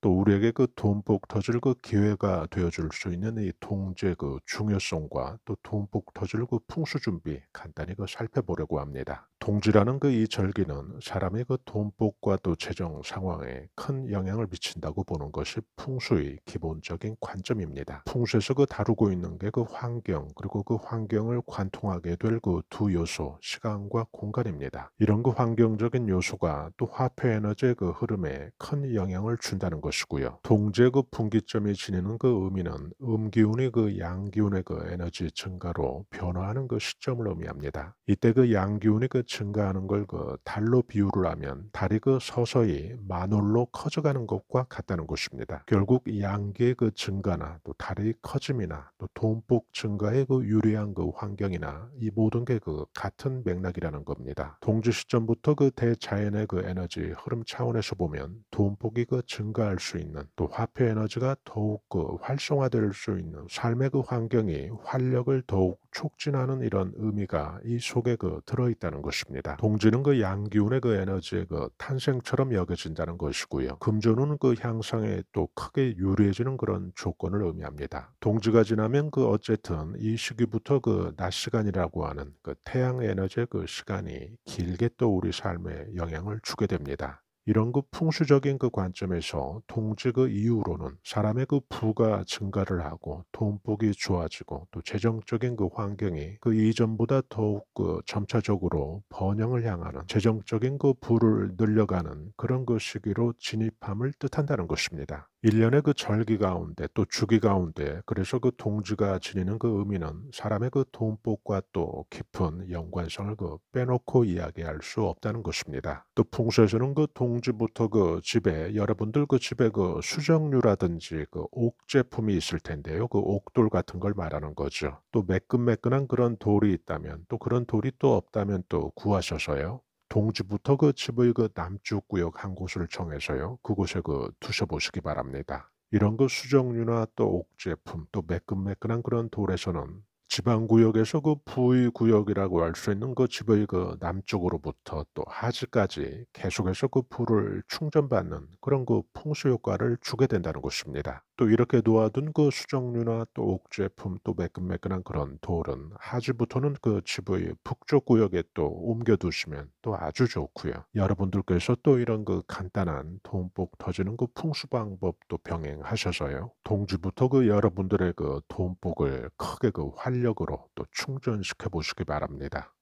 또 우리에게 그 돈복 터질 그 기회가 되어줄 수 있는 이 동지의 그 중요성과 또 돈복 터질 그 풍수 준비 간단히 그 살펴보려고 합니다. 동지라는 그 이 절기는 사람의 그 돈복과 또 재정 상황에 큰 영향을 미친다고 보는 것이 풍수의 기본적인 관점입니다. 풍수에서 그 다루고 있는 게 그 환경 그리고 그 환경을 관통하게 될 그 두 요소 시간과 공간입니다. 이런 그 환경적인 요소가 또 화폐 에너지의 그 흐름에 큰 영향을 준다는 것이고요. 동지의 그 분기점이 지니는 그 의미는 음기운이 그 양기운의 그 에너지 증가로 변화하는 그 시점을 의미합니다. 이때 그 양기운이 그 증가하는 걸 그 달로 비유를 하면 달이 그 서서히 만올로 커져가는 것과 같다는 것입니다. 결국 양기의 그 증가나 또 달의 커짐이나 또 돈복 증가의 그 유리한 그 환경이나 이 모든 게 그 같은 맥락이라는 겁니다. 동지 시점부터 그 대자연의 그 에너지 흐름 차원에서 보면 돈복이 그 증가할 수 있는 또 화폐 에너지가 더욱 그 활성화될 수 있는 삶의 그 환경이 활력을 더욱 촉진하는 이런 의미가 이 속에 그 들어있다는 것입니다. 동지는 그 양기운의 그 에너지의 그 탄생처럼 여겨진다는 것이고요. 금조는 그 향상에 또 크게 유리해지는 그런 조건을 의미합니다. 동지가 지나면 그 어쨌든 이 시기부터 그 낮 시간이라고 하는 그 태양 에너지의 그 시간이 길게 또 우리 삶에 영향을 주게 됩니다. 이런 그 풍수적인 그 관점에서 동지 그 이후로는 사람의 그 부가 증가를 하고 돈복이 좋아지고 또 재정적인 그 환경이 그 이전보다 더욱 그 점차적으로 번영을 향하는 재정적인 그 부를 늘려가는 그런 그 시기로 진입함을 뜻한다는 것입니다. 1년의 그 절기 가운데 또 주기 가운데 그래서 그 동지가 지니는 그 의미는 사람의 그 돈복과 또 깊은 연관성을 그 빼놓고 이야기할 수 없다는 것입니다. 또 풍수에서는 그 동 지부터 그 집에 여러분들 그 집에 그 수정류라든지 그 옥 제품이 있을 텐데요. 그 옥돌 같은 걸 말하는 거죠. 또 매끈매끈한 그런 돌이 있다면 또 그런 돌이 또 없다면 또 구하셔서요. 동지부터 그 집의 그 남쪽 구역 한 곳을 정해서요. 그곳에 그 두셔 보시기 바랍니다. 이런 그 수정류나 또 옥제품 또 매끈매끈한 그런 돌에서는 지방구역에서 그 부의구역이라고 할 수 있는 그 집의 그 남쪽으로부터 또 하지까지 계속해서 그 불을 충전받는 그런 그 풍수 효과를 주게 된다는 것입니다. 또 이렇게 놓아둔 그 수정류나 또 옥제품 또 매끈매끈한 그런 돌은 하지부터는 그 집의 북쪽 구역에 또 옮겨두시면 또 아주 좋고요. 여러분들께서 또 이런 그 간단한 돈복 터지는 그 풍수 방법도 병행하셔서요. 동지부터 그 여러분들의 그 돈복을 크게 그 활력으로 또 충전시켜 보시기 바랍니다.